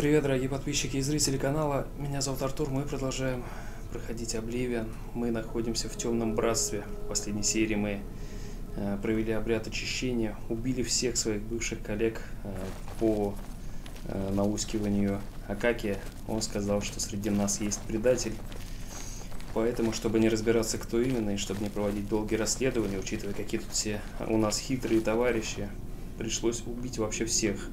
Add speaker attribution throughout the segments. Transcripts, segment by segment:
Speaker 1: Привет, дорогие подписчики и зрители канала. Меня зовут Артур. Мы продолжаем проходить Обливиан. Мы находимся в Темном Братстве. В последней серии мы э, провели обряд очищения, убили всех своих бывших коллег э, по э, наускиванию Акаки. Он сказал, что среди нас есть предатель. Поэтому, чтобы не разбираться, кто именно, и чтобы не проводить долгие расследования, учитывая, какие тут все у нас хитрые товарищи, пришлось убить вообще всех.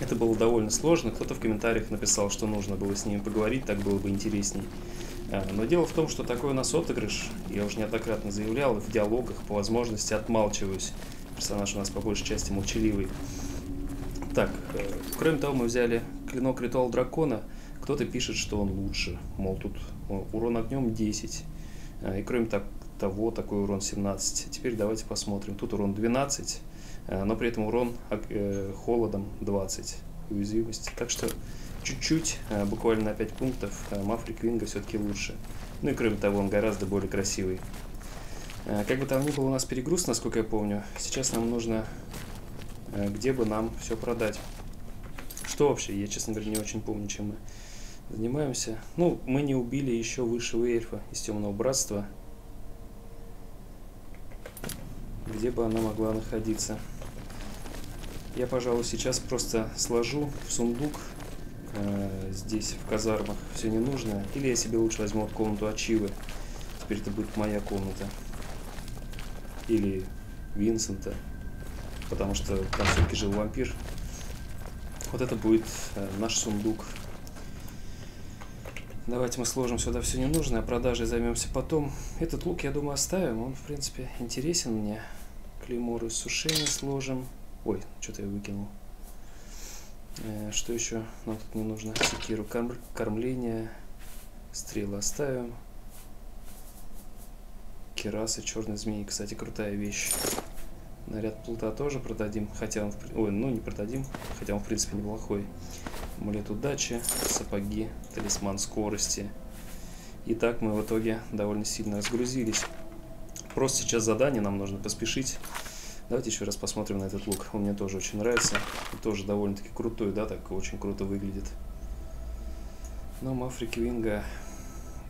Speaker 1: Это было довольно сложно. Кто-то в комментариях написал, что нужно было с ними поговорить, так было бы интересней. А, но дело в том, что такой у нас отыгрыш, я уже неоднократно заявлял, в диалогах по возможности отмалчиваюсь. Персонаж у нас по большей части молчаливый. Так, э, кроме того, мы взяли клинок ритуал дракона. Кто-то пишет, что он лучше. Мол, тут урон огнем 10. А, и кроме того, такой урон 17. Теперь давайте посмотрим. Тут урон 12. Э, но при этом урон э, холодом 20 уязвимости. Так что чуть-чуть, э, буквально на 5 пунктов, Мафрик Винга все-таки лучше. Ну и кроме того, он гораздо более красивый. Как бы там ни был у нас перегруз, насколько я помню, сейчас нам нужно, где бы нам все продать. Что вообще? Я, честно говоря, не очень помню, чем мы занимаемся. Ну, мы не убили еще высшего эльфа из Темного Братства. Где бы она могла находиться? Я, пожалуй, сейчас просто сложу в сундук э, здесь, в казармах, все ненужное. Или я себе лучше возьму комнату Ачивы. Теперь это будет моя комната. Или Винсента. Потому что там все-таки жил вампир. Вот это будет э, наш сундук. Давайте мы сложим сюда все ненужное, продажей займемся потом. Этот лук, я думаю, оставим. Он, в принципе, интересен мне. Клейморы сушения сложим. Ой, что-то я выкинул. Э, что еще нам тут не нужно? Секиру корм, кормление. Стрелы оставим. Керасы, черный змей. Кстати, крутая вещь. Наряд плута тоже продадим. Хотя он... Ой, ну не продадим. Хотя он, в принципе, неплохой. Амулет удачи, сапоги, талисман скорости. И так мы в итоге довольно сильно разгрузились. Просто сейчас задание, нам нужно поспешить. Давайте еще раз посмотрим на этот лук. Он мне тоже очень нравится. И тоже довольно-таки крутой, да, так очень круто выглядит. Но Мафрики Винга,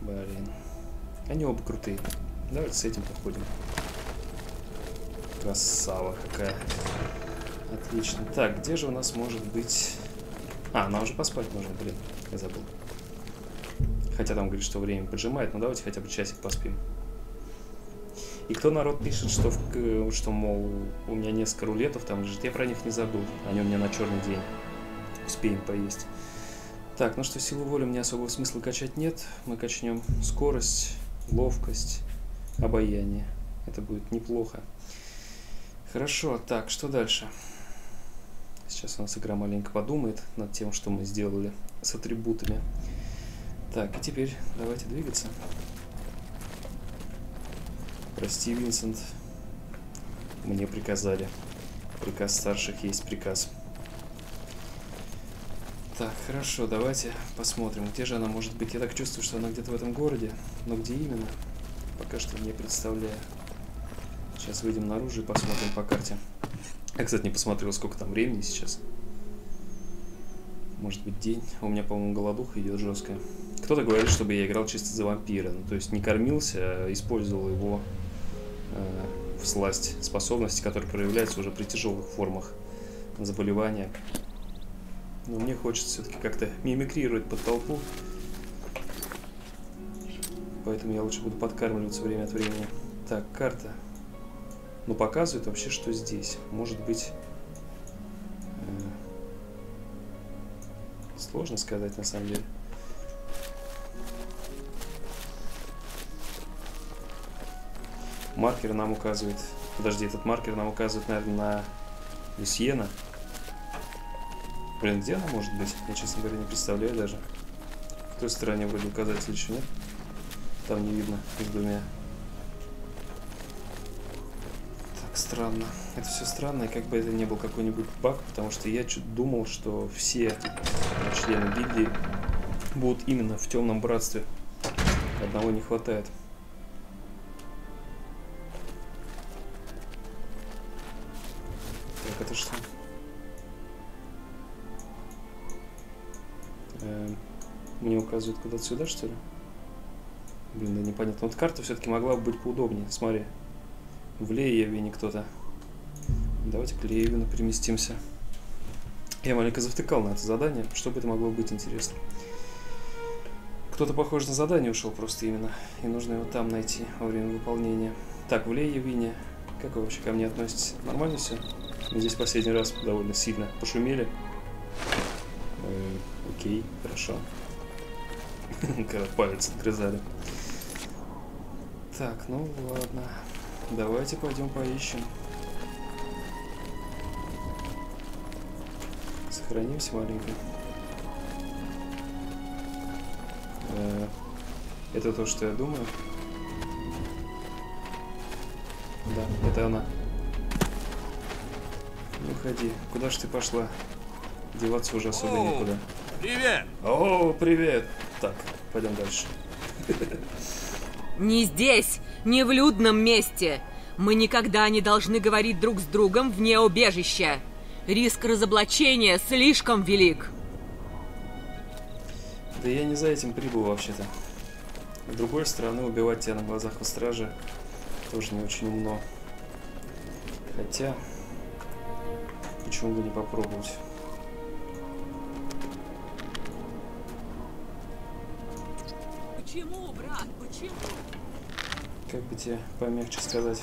Speaker 1: блин, они оба крутые. Давайте с этим походим. Красава какая. Отлично. Так, где же у нас может быть... А, нам уже поспать нужно, блин, я забыл. Хотя там говорит, что время поджимает, но давайте хотя бы часик поспим. И кто народ пишет, что, в, что, мол, у меня несколько рулетов там лежит, я про них не забыл. Они у меня на черный день. Успеем поесть. Так, ну что, силу воли мне особого смысла качать нет. Мы качнем скорость, ловкость, обаяние. Это будет неплохо. Хорошо, так, что дальше? Сейчас у нас игра маленько подумает над тем, что мы сделали с атрибутами. Так, и теперь давайте двигаться. Прости, Винсент. Мне приказали. Приказ старших есть приказ. Так, хорошо, давайте посмотрим, где же она может быть. Я так чувствую, что она где-то в этом городе, но где именно, пока что не представляю. Сейчас выйдем наружу и посмотрим по карте. Я, кстати, не посмотрел, сколько там времени сейчас. Может быть, день. У меня, по-моему, голодуха идет жесткая. Кто-то говорит, чтобы я играл чисто за вампира. Ну, то есть не кормился, а использовал его Э, в сласть способности, которые проявляются уже при тяжелых формах заболевания. Но мне хочется все-таки как-то мимикрировать под толпу. Поэтому я лучше буду подкармливаться время от времени. Так, карта. Ну, показывает вообще, что здесь. Может быть... Э, сложно сказать, на самом деле. Маркер нам указывает... Подожди, этот маркер нам указывает, наверное, на Люсьена. Блин, где она может быть? Я, честно говоря, не представляю даже. В той стороне вроде указатель еще нет. Там не видно между двумя. Так, странно. Это все странно, и как бы это не был какой-нибудь баг, потому что я чуть думал, что все члены гильдии будут именно в темном братстве. Одного не хватает. Так, это что? Э, мне указывают куда-то сюда, что ли? Блин, да непонятно. Вот карта все-таки могла бы быть поудобнее. Смотри. В Леевине кто-то. Давайте к Леевину переместимся. Я маленько завтыкал на это задание, чтобы это могло быть интересно. Кто-то, похоже, на задание ушел просто именно, и нужно его там найти во время выполнения. Так, в Леевине, как вы вообще ко мне относитесь? Нормально все? Здесь последний раз довольно сильно пошумели. Э, окей, хорошо. Когда палец отгрызали. Так, ну ладно. Давайте пойдем поищем. Сохранимся маленько. Э, это то, что я думаю. Да, это она. Уходи. Куда ж ты пошла? Деваться уже особо О, некуда.
Speaker 2: Привет!
Speaker 1: О, привет! Так, пойдем дальше.
Speaker 3: Не здесь, не в людном месте. Мы никогда не должны говорить друг с другом вне убежища. Риск разоблачения слишком велик.
Speaker 1: Да я не за этим прибыл вообще-то. С другой стороны, убивать тебя на глазах у стражи тоже не очень умно. Хотя, почему бы не попробовать?
Speaker 3: Почему, брат, почему?
Speaker 1: Как бы тебе помягче сказать?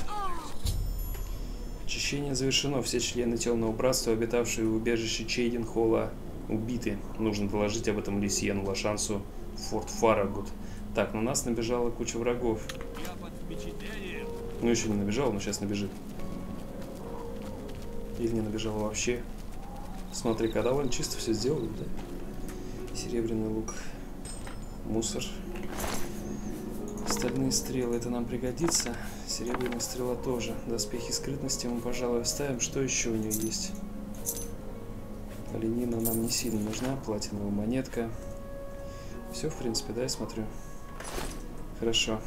Speaker 1: Очищение завершено. Все члены Темного Братства, обитавшие в убежище Чейденхолла, убиты. Нужно доложить об этом Лисьену Лошансу Форт Фарагут. Так, на нас набежала куча врагов. Ну, еще не набежал, но сейчас набежит. Или не набежала вообще. Смотри, когда довольно чисто все сделали, да? Серебряный лук. Мусор. Стальные стрелы, это нам пригодится. Серебряная стрела тоже. Доспехи скрытности мы, пожалуй, оставим. Что еще у нее есть? Оленина нам не сильно нужна. Платиновая монетка. Все, в принципе, да, я смотрю. Хорошо.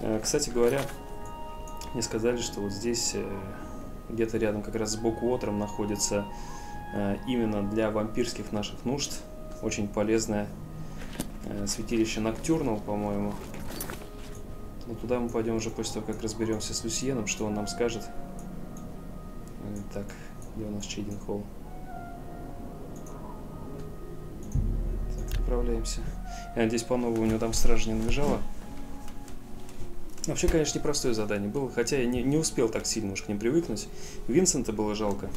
Speaker 1: Э, кстати говоря, мне сказали, что вот здесь, э, где-то рядом как раз с Бокуотером находится э, именно для вампирских наших нужд очень полезное святилище Ноктюрнал, по-моему. Но туда мы пойдем уже после того, как разберемся с Люсьеном, что он нам скажет. Так, где у нас Чейдин Холл? Так, направляемся. Я надеюсь, по-новому у него там стража не набежала. Вообще, конечно, непростое задание было, хотя я не, не успел так сильно уж к ним привыкнуть. Винсента было жалко.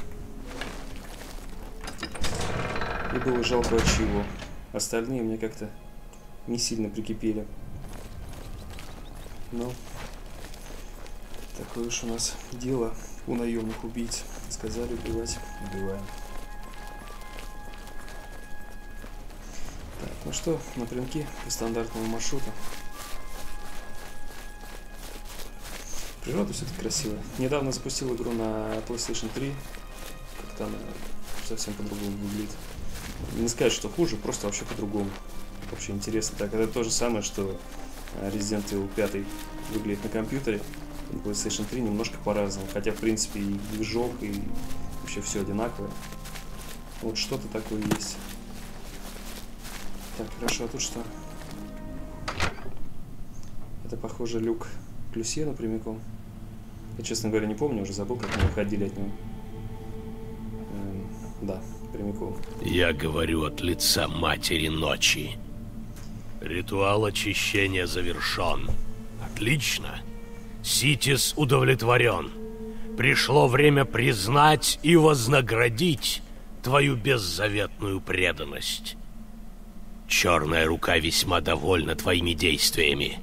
Speaker 1: И было жалко Ачиву. Остальные мне как-то не сильно прикипели. Но такое уж у нас дело у наемных убийц. Сказали убивать, убиваем. Так, ну что, напрямки по стандартному маршруту. Природа все-таки красивая. Недавно запустил игру на PlayStation 3. Как-то она совсем по-другому выглядит. Не сказать, что хуже, просто вообще по-другому. Вообще интересно. Так, это то же самое, что Resident Evil 5 выглядит на компьютере. На PlayStation 3 немножко по-разному. Хотя, в принципе, и движок, и вообще все одинаковое. Вот что-то такое есть. Так, хорошо, а тут что? Это, похоже, люк к Люсьену прямиком. Я, честно говоря, не помню, уже забыл, как мы выходили от него. Эм, да, прямиком.
Speaker 2: Я говорю от лица Матери Ночи. Ритуал очищения завершен. Отлично. Ситис удовлетворен. Пришло время признать и вознаградить твою беззаветную преданность. Черная рука весьма довольна твоими действиями.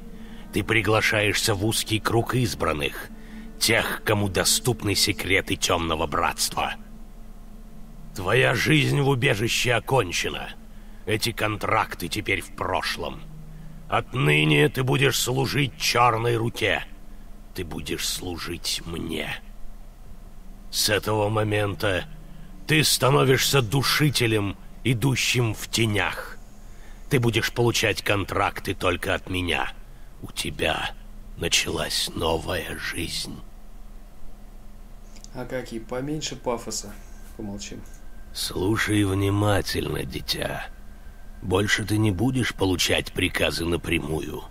Speaker 2: Ты приглашаешься в узкий круг избранных, тех, кому доступны секреты Темного Братства. Твоя жизнь в убежище окончена. Эти контракты теперь в прошлом. Отныне ты будешь служить черной руке. Ты будешь служить мне. С этого момента ты становишься душителем, идущим в тенях. Ты будешь получать контракты только от меня. У тебя началась новая жизнь.
Speaker 1: А какие поменьше пафоса. Помолчим.
Speaker 2: Слушай внимательно, дитя. Больше ты не будешь получать приказы напрямую.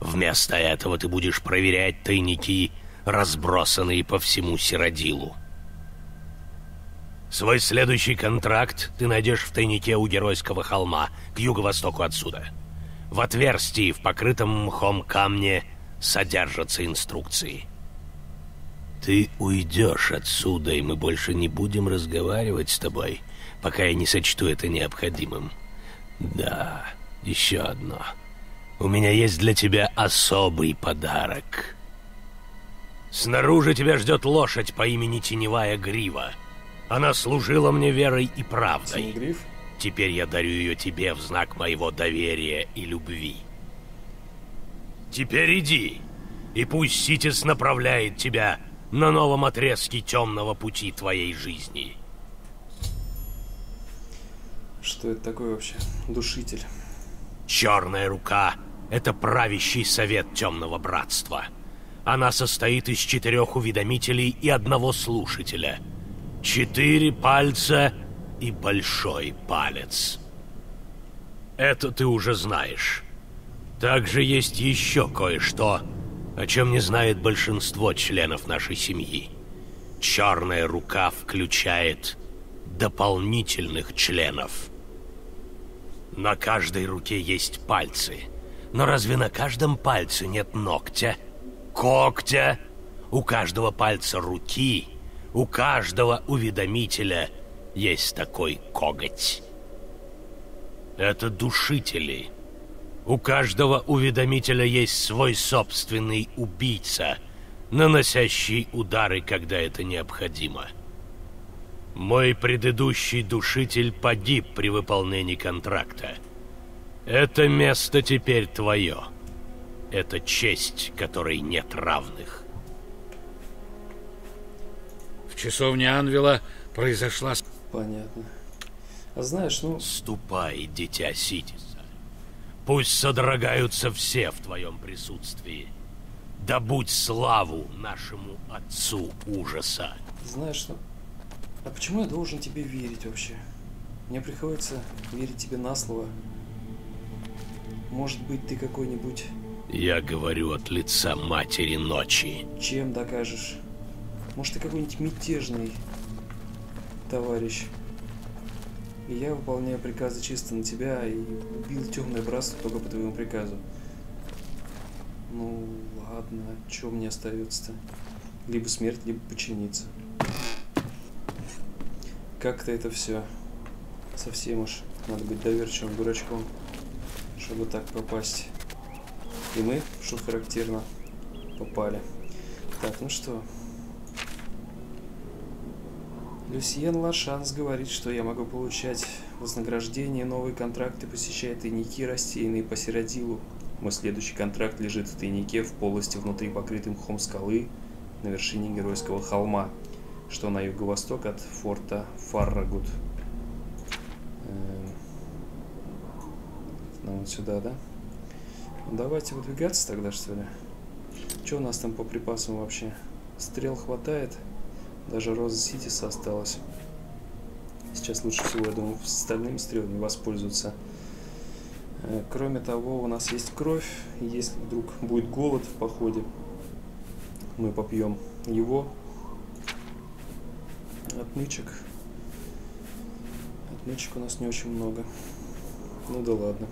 Speaker 2: Вместо этого ты будешь проверять тайники, разбросанные по всему Сиродилу. Свой следующий контракт ты найдешь в тайнике у Геройского холма, к юго-востоку отсюда. В отверстии в покрытом мхом камне содержатся инструкции. Ты уйдешь отсюда, и мы больше не будем разговаривать с тобой, пока я не сочту это необходимым. Да, еще одно. У меня есть для тебя особый подарок. Снаружи тебя ждет лошадь по имени Теневая Грива. Она служила мне верой и правдой. Теперь я дарю ее тебе в знак моего доверия и любви. Теперь иди, и пусть Ситис направляет тебя на новом отрезке темного пути твоей жизни.
Speaker 1: Что это такое вообще? Душитель.
Speaker 2: Черная рука — это правящий совет Темного Братства. Она состоит из четырех уведомителей и одного слушателя. Четыре пальца и большой палец. Это ты уже знаешь. Также есть еще кое-что, о чем не знает большинство членов нашей семьи. Черная рука включает дополнительных членов. На каждой руке есть пальцы. Но разве на каждом пальце нет ногтя? Когтя? У каждого пальца руки, у каждого уведомителя есть такой коготь. Это душители. У каждого уведомителя есть свой собственный убийца, наносящий удары, когда это необходимо. Мой предыдущий душитель погиб при выполнении контракта. Это место теперь твое. Это честь, которой нет равных.
Speaker 4: В часовне Анвила произошла...
Speaker 1: Понятно. А знаешь, ну...
Speaker 2: Ступай, дитя Ситиса. Пусть содрогаются все в твоем присутствии. Добудь славу нашему отцу ужаса.
Speaker 1: Знаешь, ну... А почему я должен тебе верить вообще? Мне приходится верить тебе на слово. Может быть, ты какой-нибудь...
Speaker 2: Я говорю от лица матери ночи.
Speaker 1: Чем докажешь? Может, ты какой-нибудь мятежный товарищ? И я выполняю приказы чисто на тебя и убил темное братство только по твоему приказу. Ну, ладно, а что мне остается-то? Либо смерть, либо подчиниться. Как-то это все совсем уж надо быть доверчивым дурачком, чтобы так попасть. И мы, что характерно, попали. Так, ну что, Люсьен Лашанс говорит, что я могу получать вознаграждение, новые контракты, посещая тайники, рассеянные по Сиродилу. Мой следующий контракт лежит в тайнике в полости внутри покрытой мхом скалы на вершине Геройского холма, что на юго-восток от форта Фаррагут. Эм, ну, вот сюда, да? Давайте выдвигаться тогда, что ли? Что у нас там по припасам вообще? Стрел хватает? Даже Роза Ситиса осталась. Сейчас лучше всего, я думаю, с остальными стрелами воспользоваться. Э, кроме того, у нас есть кровь. Если вдруг будет голод в походе, мы попьем его. Отмычек. Отмычек у нас не очень много. Ну да ладно.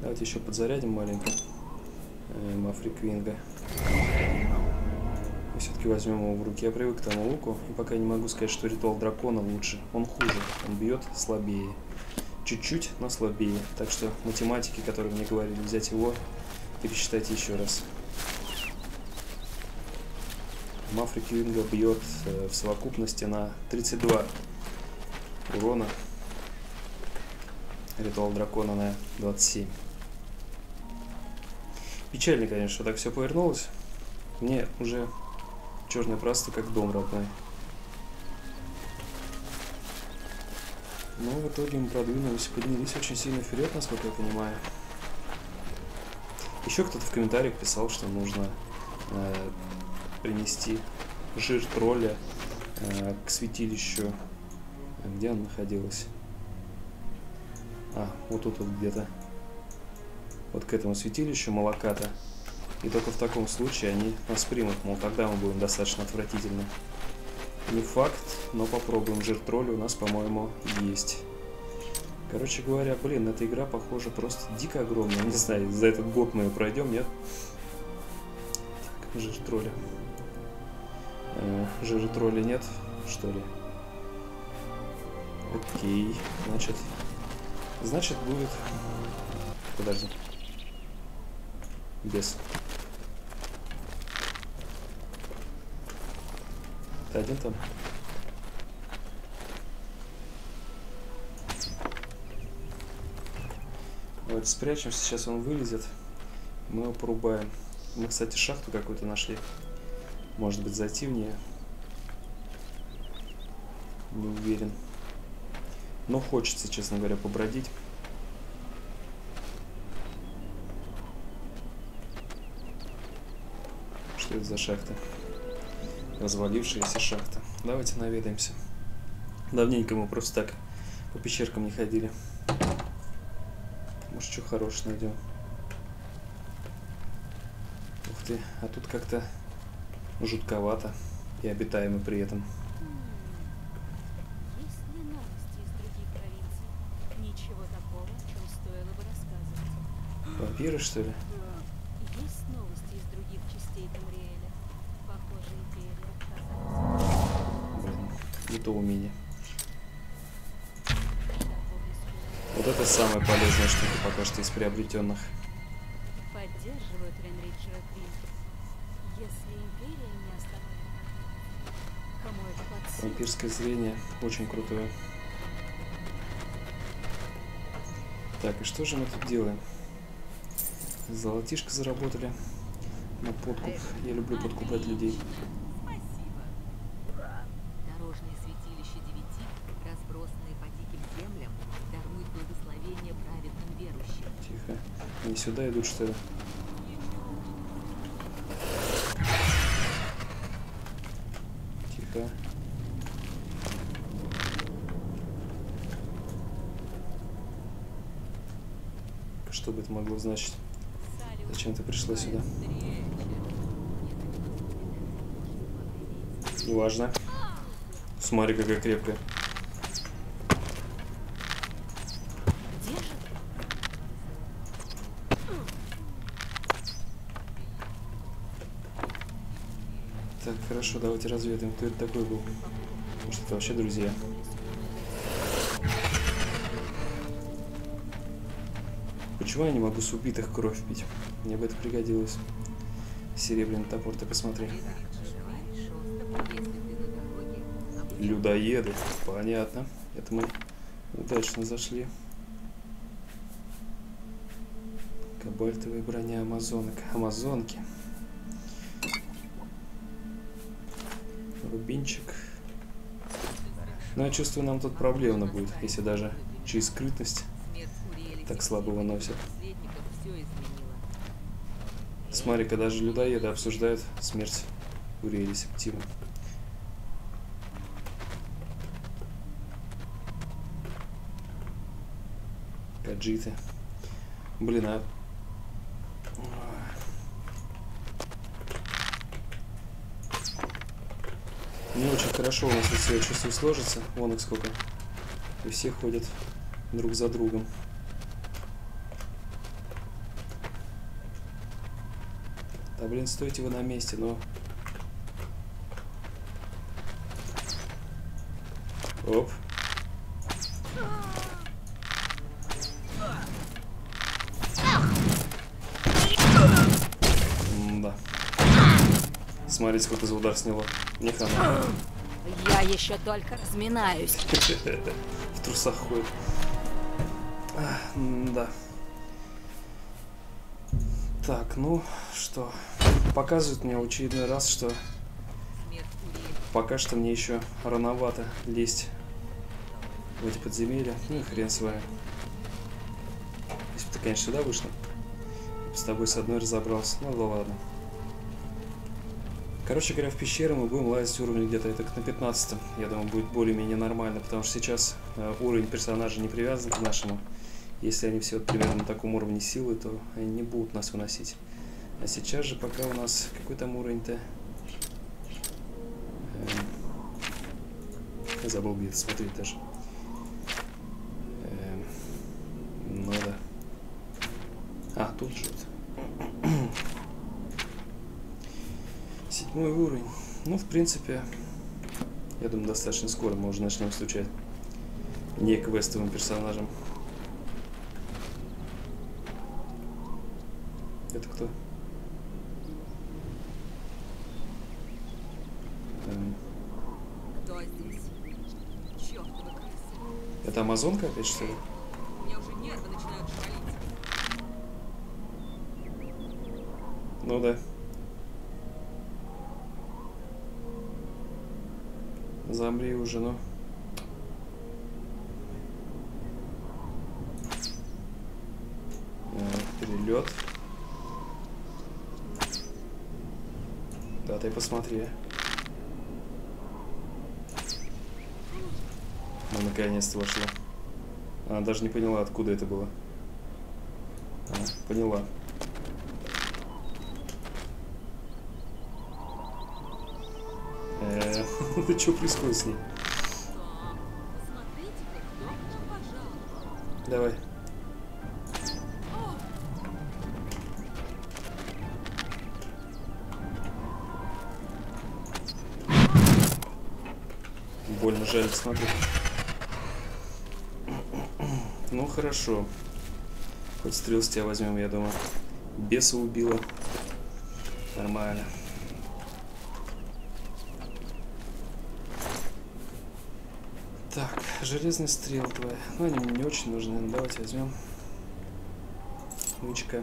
Speaker 1: Давайте еще подзарядим маленько. Э, Мафри Квинга. Мы все-таки возьмем его в руки. Я привык к тому луку, и пока не могу сказать, что ритуал дракона лучше. Он хуже, он бьет слабее. Чуть-чуть, но слабее. Так что математики, которые мне говорили взять его, пересчитайте еще раз. Мафри Квинга бьет э, в совокупности на 32 урона. Ритуал дракона на 27. Печально, конечно, так все повернулось. Мне уже Черное братство как дом родной. Но в итоге мы продвинулись, поднялись очень сильно вперед, насколько я понимаю. Еще кто-то в комментариях писал, что нужно э, принести жир тролля э, к святилищу. Где он находилась? А, вот тут вот где-то. Вот к этому святилищу молоката. И только в таком случае они нас примут, мол, тогда мы будем достаточно отвратительны. Не факт, но попробуем. Жир тролля у нас, по-моему, есть. Короче говоря, блин, эта игра, похоже, просто дико огромная. Не знаю, за этот год мы ее пройдем, нет? Так, жир тролля. Э, жира тролля нет, что ли? Окей, значит... Значит, будет... Подожди. Без. Ты один там? Давайте спрячемся, сейчас он вылезет. Мы его порубаем. Мы, кстати, шахту какую-то нашли. Может быть, зайти в нее. Не уверен. Но хочется, честно говоря, побродить. Что это за шахта? Развалившаяся шахта. Давайте наведаемся. Давненько мы просто так по пещеркам не ходили. Может, что хорошее найдем. Ух ты, а тут как-то жутковато и обитаемо при этом.
Speaker 5: Есть ли новости
Speaker 1: не то умение.
Speaker 5: от торговли с Кулой.
Speaker 1: Вот это самая полезная штука пока что из приобретенных.
Speaker 5: Поддерживают Ренриджера Квинт. Если империя не остановит, кому это под силу?
Speaker 1: Вампирское зрение очень крутое. Так, и что же мы тут делаем? Золотишко заработали на подкуп. Я люблю подкупать людей. Они сюда идут, что ли? Тихо. Что бы это могло значить? Зачем ты пришла сюда? Неважно. Смотри, какая крепкая.
Speaker 5: Где же
Speaker 1: Так, хорошо, давайте разведаем, кто это такой был. Может, это вообще друзья? Почему я не могу с убитых кровь пить? Мне бы это пригодилось. Серебряный топор, ты посмотри. Людоеды. Понятно. Это мы удачно зашли. Кабальтовая броня амазонок. Амазонки. Рубинчик. Но я чувствую, нам тут проблемно будет, если даже через скрытность так слабо выносят. Смотри-ка, даже людоеды обсуждают смерть Уриэля Септима. Каджиты. Блин, а... Не очень хорошо у нас тут себя чувствую сложится. Вон их сколько. И все ходят друг за другом. Да блин, стойте вы на месте, но... Оп. Да. Смотрите, сколько за удар сняло. Не хана.
Speaker 5: Еще только разминаюсь.
Speaker 1: В трусах ходит. Да. Так, ну что, показывает мне очередной раз, что пока что мне еще рановато лезть в эти подземелья. Ну и хрен с вами. Если бы ты, конечно, сюда вышла, с тобой с одной разобрался. Ну да ладно. Короче говоря, в пещеры мы будем лазить уровень где-то это на 15 Я думаю, будет более-менее нормально, потому что сейчас э, уровень персонажа не привязан к нашему. Если они все примерно на таком уровне силы, то они не будут нас выносить. А сейчас же пока у нас какой там уровень-то? Эм, забыл где-то смотреть даже. Эм, ну да. А, тут что-то. Седьмой уровень. Ну, в принципе, я думаю, достаточно скоро мы уже начнем встречать не квестовым персонажем. Это кто?
Speaker 3: Кто здесь? Чёртовы крысы.
Speaker 1: Это амазонка опять что ли?
Speaker 3: Меня уже нервы начинают шалить.
Speaker 1: Ну да. Замри уже, ну. Э, Перелет. Да, ты посмотри. Ну, наконец-то вошла. Она даже не поняла, откуда это было. А, поняла. Э, Ну что происходит с
Speaker 3: пожаловал.
Speaker 1: Давай. Больно жаль, смотри. Ну хорошо. Хоть стрел с тебя возьмем, я думаю. Беса убила. Нормально. Так, железный стрел твоя. Ну, они мне не очень нужны. Ну, давайте возьмем. Нычка.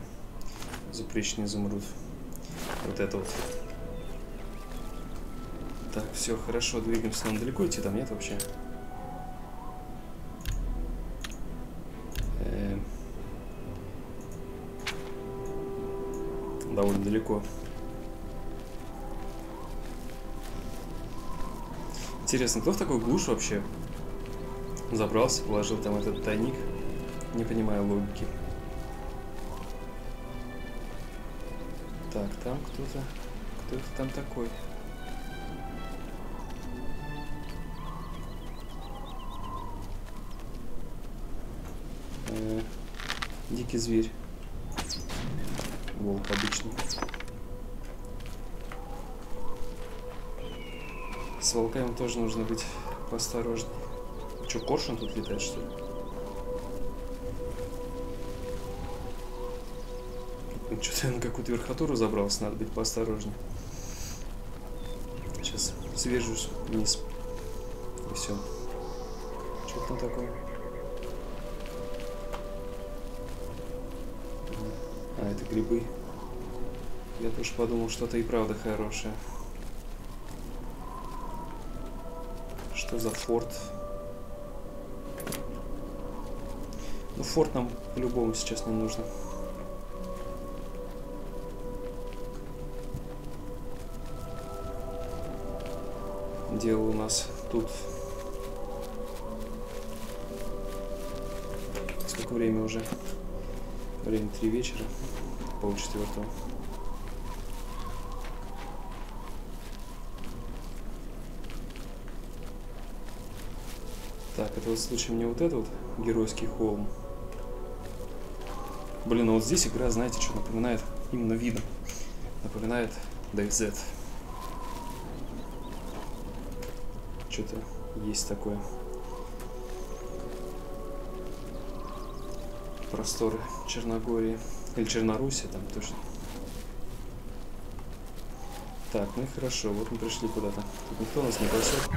Speaker 1: Запрещенный изумруд. Вот это вот. Так, все, хорошо, двигаемся. Нам далеко идти там нет вообще? Эм. Довольно далеко. Интересно, кто в такой глушь вообще забрался, положил там этот тайник? Не понимаю логики. Так, там кто-то... Кто это там такой? Э, дикий зверь. Волк обычный. С волками тоже нужно быть поосторожней. Че, коршун тут летает, что ли? Что-то я на какую-то верхотуру забрался, надо быть поосторожней. Сейчас свержусь вниз. И все. Что там такое? А, это грибы. Я тоже подумал, что-то и правда хорошее. Что за форт? Ну, форт нам по-любому сейчас не нужно. Дело у нас тут. Сколько время уже? Время три вечера, пол четвертого. Так, это вот случаем не вот этот вот геройский холм. Блин, а вот здесь игра, знаете, что напоминает? Именно видом. Напоминает DayZ. Что-то есть такое. Просторы Черногории. Или Черноруссия там точно. Так, ну и хорошо, вот мы пришли куда-то. Тут никто нас не пасет.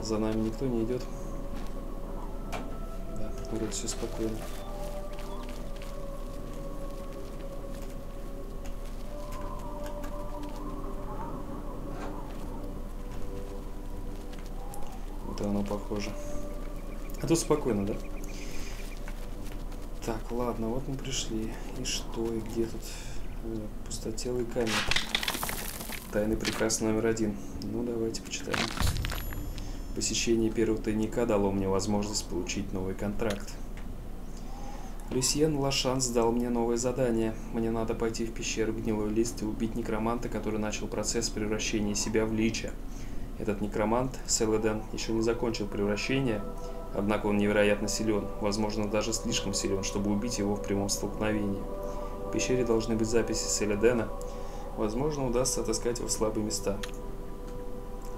Speaker 1: За нами никто не идет. Да, вроде все спокойно. И оно похоже. А тут спокойно, да? Так, ладно, вот мы пришли. И что, и где тут э, пустотелый камень? Тайный приказ номер один. Ну, давайте почитаем. Посещение первого тайника дало мне возможность получить новый контракт. Люсьен Лашанс дал мне новое задание. Мне надо пойти в пещеру Гнилой Лист и убить некроманта, который начал процесс превращения себя в лича. Этот некромант, Селеден, еще не закончил превращение, однако он невероятно силен, возможно, даже слишком силен, чтобы убить его в прямом столкновении. В пещере должны быть записи Селедена. Возможно, удастся отыскать его слабые места.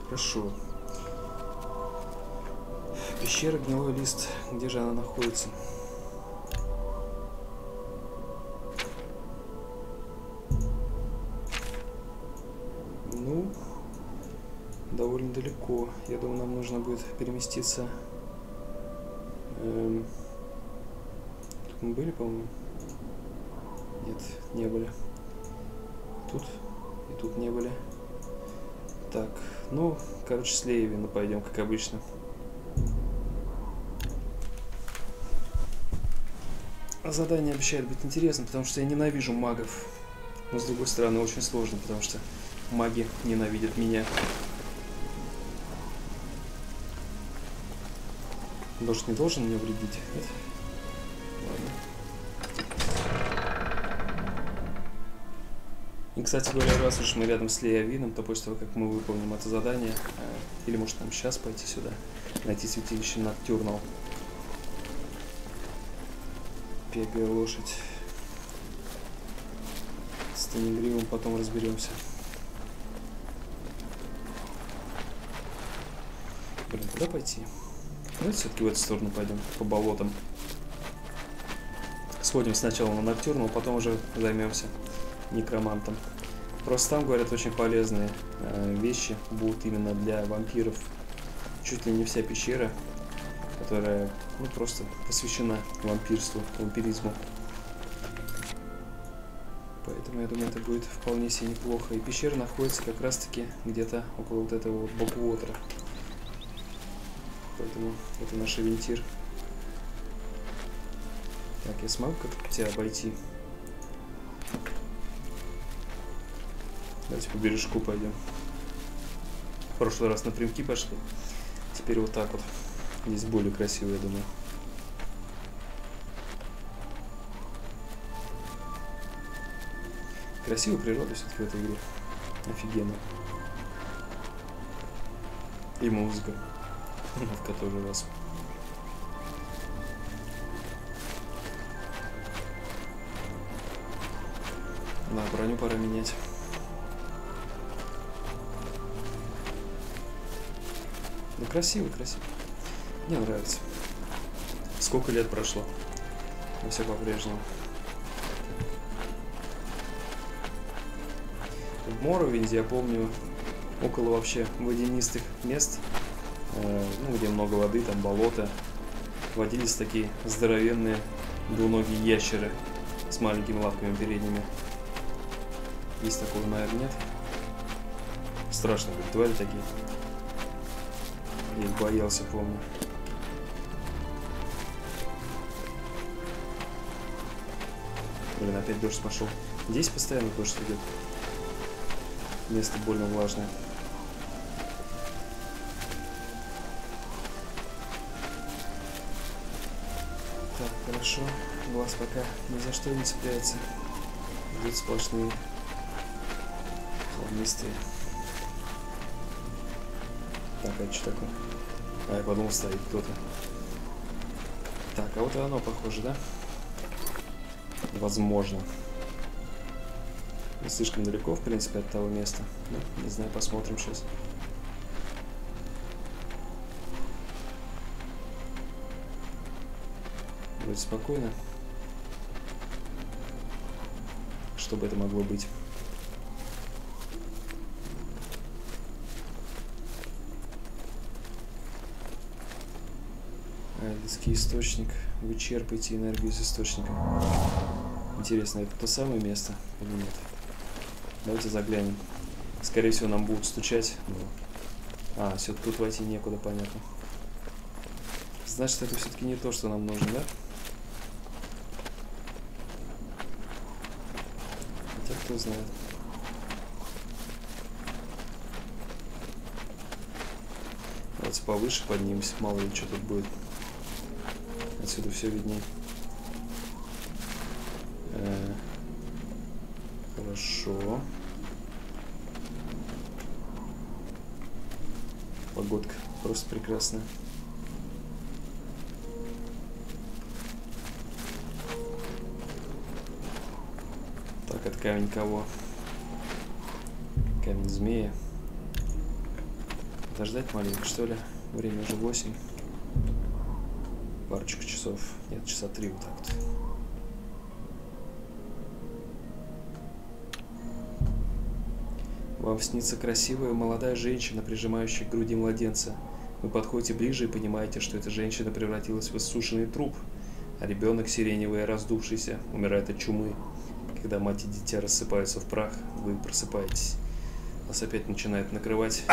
Speaker 1: Хорошо. Пещера Гнилой Лист. Где же она находится? Далеко. Я думаю, нам нужно будет переместиться. Эм, Тут мы были, по-моему? Нет, не были. Тут и тут не были. Так, ну, короче, с пойдем, как обычно. Задание обещает быть интересным, потому что я ненавижу магов. Но с другой стороны, очень сложно, потому что маги ненавидят меня. Дождь не должен мне вредить. Нет? Ладно. И, кстати говоря, раз уж мы рядом с Леовином, то после того, как мы выполним это задание, э, или может нам сейчас пойти сюда, найти святилище Ноктюрнал. Бегая лошадь. С Танегривом потом разберемся. Блин, куда пойти? Давайте все-таки в эту сторону пойдем, по болотам. Сходим сначала на Ноктюрнал, потом уже займемся некромантом. Просто там, говорят, очень полезные э, вещи будут именно для вампиров. Чуть ли не вся пещера, которая ну, просто посвящена вампирству, вампиризму. Поэтому я думаю, это будет вполне себе неплохо. И пещера находится как раз-таки где-то около вот этого вот Боквотера. Поэтому это наш ориентир. Так, я смогу как-то тебя обойти? Давайте по бережку пойдем. В прошлый раз напрямки пошли. Теперь вот так вот. Здесь более красиво, я думаю. Красивая природа все-таки в этой игре. Офигенно. И музыка, в которой раз. Да, броню пора менять. Ну, красиво, красиво. Мне нравится. Сколько лет прошло? Но все по-прежнему. В Моровинде, я помню, около вообще водянистых мест, ну, где много воды, там болото, водились такие здоровенные двуногие ящеры с маленькими лапками передними. Есть такого, наверное, нет? Страшно, как твари такие. Я их боялся, помню. Блин, опять дождь пошел. Здесь постоянно дождь идет. Место больно влажное. Хорошо. Глаз пока ни за что не цепляется. Идут сплошные холмистые. Так, а что такое? А, я подумал, стоит кто-то. Так, а вот и оно похоже, да? Возможно. Не слишком далеко, в принципе, от того места. Ну, не знаю, посмотрим сейчас. Вроде спокойно. Что бы это могло быть? Айлицкий источник. Вы черпаете энергию из источника. Интересно, это то самое место или нет? Давайте заглянем. Скорее всего, нам будут стучать. но- А, все, тут войти некуда, понятно. Значит, это все-таки не то, что нам нужно, да? Кто знает. Давайте повыше поднимемся, мало ли что тут будет. Отсюда все видней. Э, Хорошо. Погодка просто прекрасная. Камень кого? Камень змея. Подождать маленько, что ли? Время уже 8. Парочку часов. Нет, часа три вот так вот. Вам снится красивая молодая женщина, прижимающая к груди младенца. Вы подходите ближе и понимаете, что эта женщина превратилась в иссушенный труп, а ребенок сиреневый раздувшийся умирает от чумы. Когда мать и дитя рассыпаются в прах, вы просыпаетесь. Нас опять начинает накрывать.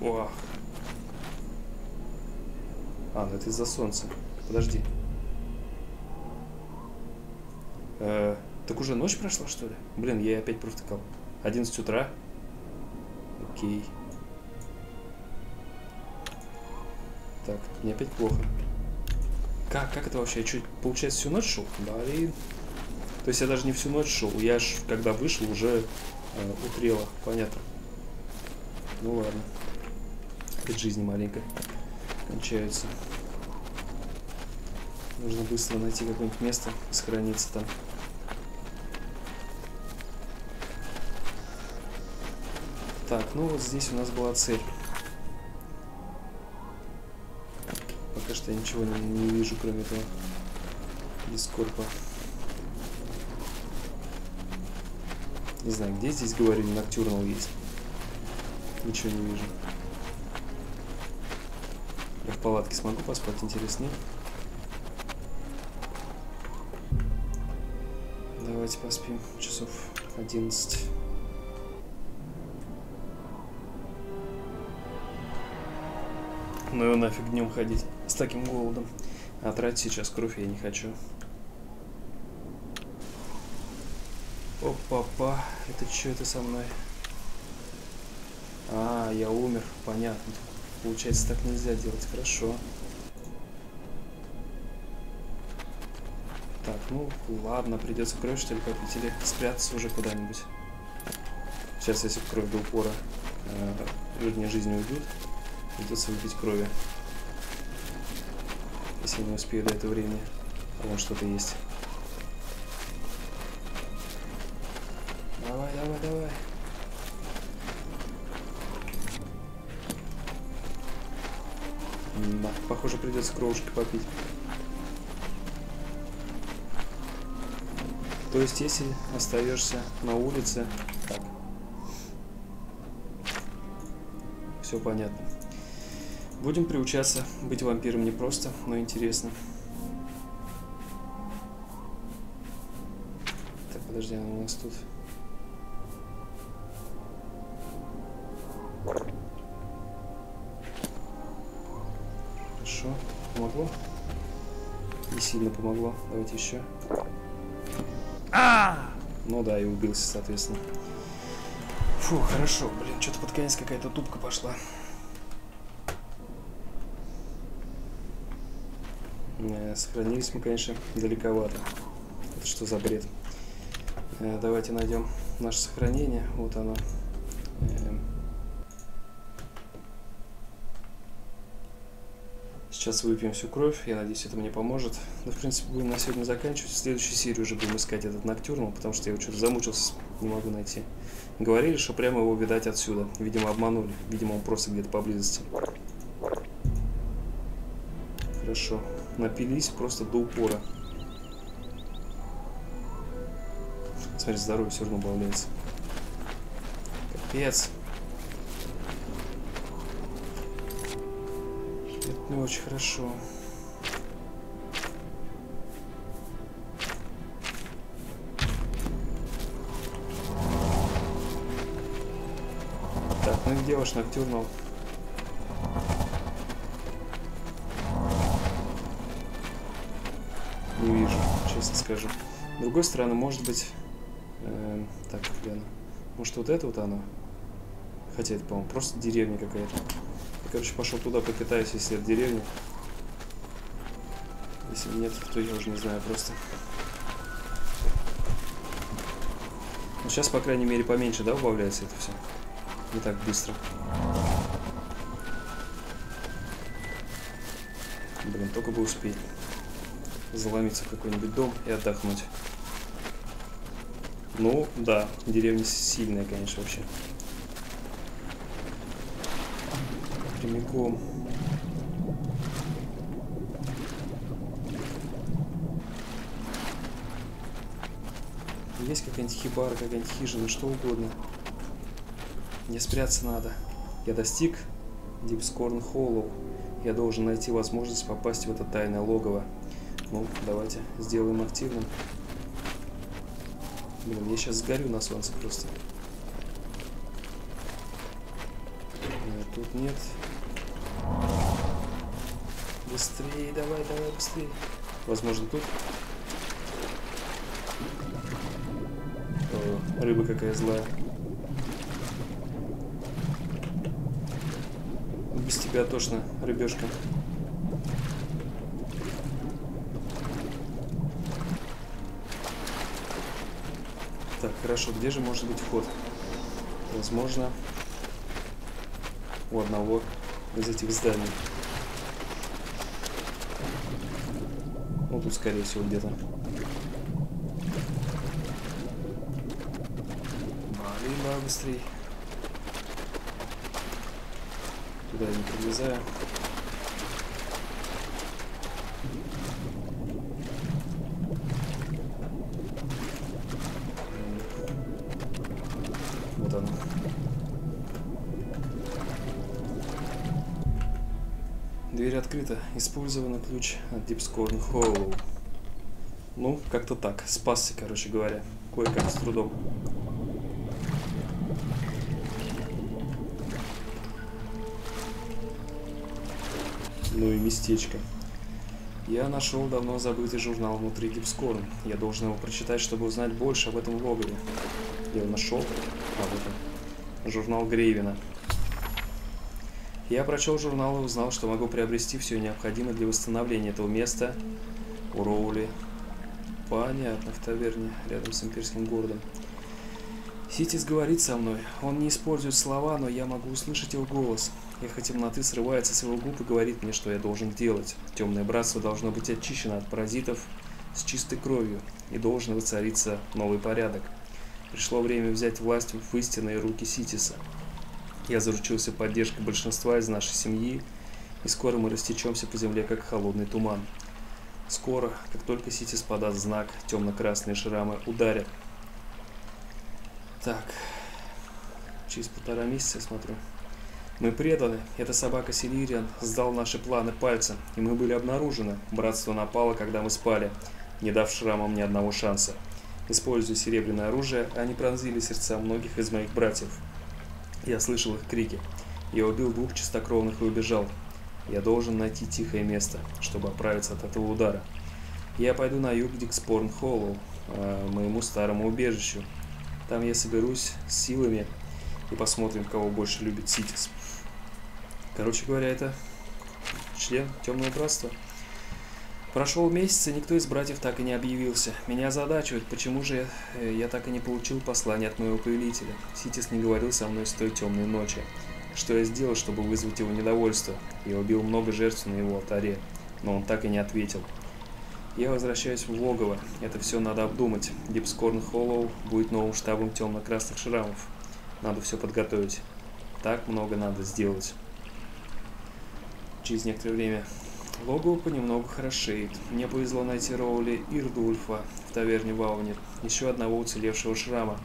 Speaker 1: Ох. А, ну это из-за солнца. Подожди. Э, так уже ночь прошла, что ли? Блин, я опять провтыкал. 11 утра. Окей. Так, мне опять плохо. Как, как это вообще? Я чуть, получается, всю ночь шел? Блин. То есть я даже не всю ночь шел. Я ж, когда вышел, уже э, утрело. Понятно. Ну ладно. Опять жизни маленькая кончается. Нужно быстро найти какое-нибудь место и сохраниться там. Так, ну вот здесь у нас была цель. Пока что я ничего не, не вижу, кроме этого дискорпа. Не знаю, где здесь говорили, Ноктюрнал есть. Ничего не вижу. Я в палатке смогу поспать, интересно? Давайте поспим часов 11. Ну его нафиг днем ходить с таким голодом. А тратить сейчас кровь я не хочу. Опа-па, это что это со мной? А, я умер, понятно. Получается, так нельзя делать, хорошо. Так, ну ладно, придется кровь что ли попить или спрятаться уже куда-нибудь. Сейчас, если кровь до упора, э, вернее, жизни уйдут, придется выпить крови. Если не успею до этого времени. А вон что-то есть. Давай. Да, похоже, придется кровушки попить. То есть, если остаешься на улице, так. Все понятно. Будем приучаться быть вампиром не просто, но интересно. Так, подожди, она у нас тут. Сильно помогло. Давайте еще. Ну да, и убился, соответственно. Фу, хорошо. Блин, что-то под конец какая-то тупка пошла. Э, Сохранились мы, конечно, далековато. Это что за бред? Э, Давайте найдем наше сохранение. Вот оно. Сейчас выпьем всю кровь. Я надеюсь, это мне поможет. Ну, в принципе, будем на сегодня заканчивать. В следующей серии уже будем искать этот Ноктюрнал, потому что я его что-то замучился, не могу найти. Говорили, что прямо его видать отсюда. Видимо, обманули. Видимо, он просто где-то поблизости. Хорошо. Напились просто до упора. Смотри, здоровье все равно убавляется. Капец. Не очень хорошо. Так, ну где ваш ноктюрнал? Не вижу, честно скажу. С другой стороны, может быть... эм, так, где она? Может, вот это вот оно? Хотя это, по-моему, просто деревня какая-то. Я, короче, пошел туда, попытаюсь, если это деревня. Если нет, то я уже не знаю просто. сейчас, по крайней мере, поменьше, да, убавляется это все? Не так быстро. Блин, только бы успеть заломиться в какой-нибудь дом и отдохнуть. Ну, да, деревня сильная, конечно, вообще. Прямиком. Есть какая-нибудь хибара, какая-нибудь хижина, что угодно. Мне спрятаться надо. Я достиг Дипскорн Холлоу. Я должен найти возможность попасть в это тайное логово. Ну, давайте сделаем активным. Блин, я сейчас сгорю на солнце просто. Нет, тут нет. Быстрее, давай, давай, быстрее. Возможно, тут. О, рыба какая злая. Без тебя тошно, рыбешка. Так, хорошо, где же может быть вход? Возможно, у одного из этих зданий. Ну, тут, скорее всего, где-то. Блин, быстрей. Туда я не пролезаю. Вот оно. Дверь открыта. Использован ключ от Дипскорн Hollow. Ну, как-то так. Спасся, короче говоря. Кое-как с трудом. Ну и местечко. Я нашел давно забытый журнал внутри Гипскорн. Я должен его прочитать, чтобы узнать больше об этом логове. Я нашел. А, вот он. Журнал Грейвина. Я прочел журнал и узнал, что могу приобрести все необходимое для восстановления этого места у Роули. Понятно, в таверне рядом с имперским городом. Ситис говорит со мной. Он не использует слова, но я могу услышать его голос. Эхо темноты срывается с его губ и говорит мне, что я должен делать. Темное братство должно быть очищено от паразитов с чистой кровью, и должен воцариться новый порядок. Пришло время взять власть в истинные руки Ситиса. Я заручился поддержкой большинства из нашей семьи, и скоро мы растечемся по земле, как холодный туман. Скоро, как только Ситис подаст знак, темно-красные шрамы ударят. Так, через полтора месяца, я смотрю. Мы преданы. Эта собака Силириан сдал наши планы пальцем, и мы были обнаружены. Братство напало, когда мы спали, не дав шрамам ни одного шанса. Используя серебряное оружие, они пронзили сердца многих из моих братьев. Я слышал их крики. Я убил двух чистокровных и убежал. Я должен найти тихое место, чтобы оправиться от этого удара. Я пойду на юг Дикспорн Холлоу, э, моему старому убежищу. Там я соберусь с силами и посмотрим, кого больше любит Ситис. Короче говоря, это член Темного Братства. Прошел месяц, и никто из братьев так и не объявился. Меня озадачивает, почему же я, я так и не получил послание от моего повелителя. Ситис не говорил со мной с той темной ночи. Что я сделал, чтобы вызвать его недовольство? Я убил много жертв на его алтаре, но он так и не ответил. Я возвращаюсь в логово. Это все надо обдумать. Дипскорн Холлоу будет новым штабом темно-красных шрамов. Надо все подготовить. Так много надо сделать. Через некоторое время логово понемногу хорошеет. Мне повезло найти Роули Ирдульфа в таверне Вауне, еще одного уцелевшего шрама.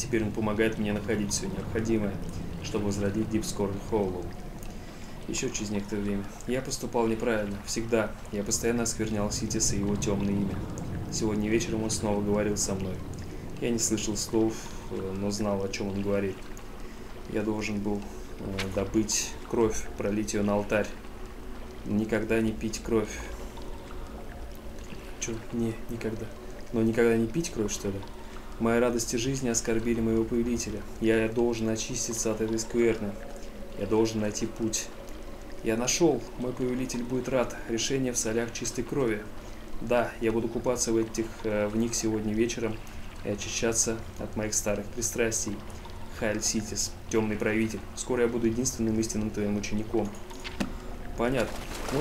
Speaker 1: Теперь он помогает мне находить все необходимое, чтобы возродить Дипскорн Холлоу. Еще через некоторое время. Я поступал неправильно. Всегда. Я постоянно осквернял Ситиса и его темное имя. Сегодня вечером он снова говорил со мной. Я не слышал слов, э, но знал, о чем он говорит. Я должен был э, добыть кровь, пролить ее на алтарь. Никогда не пить кровь. Че? Не, никогда. Но никогда не пить кровь, что ли? Мои радости жизни оскорбили моего повелителя. Я должен очиститься от этой скверны. Я должен найти путь. Я нашел. Мой повелитель будет рад. Решение в солях чистой крови. Да, я буду купаться в этих, э, в них сегодня вечером. и очищаться от моих старых пристрастий. Хайль Ситис, темный правитель. Скоро я буду единственным истинным твоим учеником. Понятно. Ну,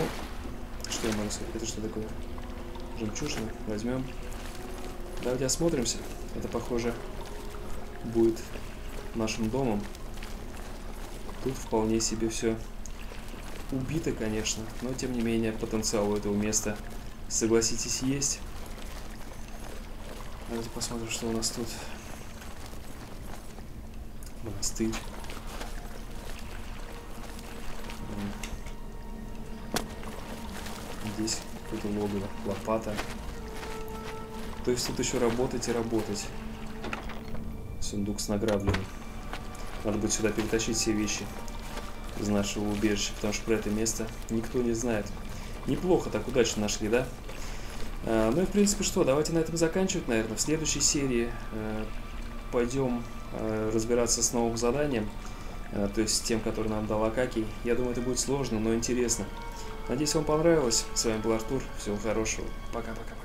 Speaker 1: что я могу сказать? Это что такое? Жемчужина. Возьмем. Давайте осмотримся. Это, похоже, будет нашим домом. Тут вполне себе все убито, конечно, но тем не менее потенциал у этого места, согласитесь, есть. Давайте посмотрим, что у нас тут. Монастырь. Здесь какое-то логово, лопата. То есть тут еще работать и работать. Сундук с награбленным. Надо будет сюда перетащить все вещи из нашего убежища, потому что про это место никто не знает. Неплохо так удачно нашли, да? А, ну и в принципе что, давайте на этом заканчивать, наверное. В следующей серии э, пойдем э, разбираться с новым заданием, э, то есть с тем, который нам дал Акакий. Я думаю, это будет сложно, но интересно. Надеюсь, вам понравилось. С вами был Артур. Всего хорошего. Пока-пока-пока.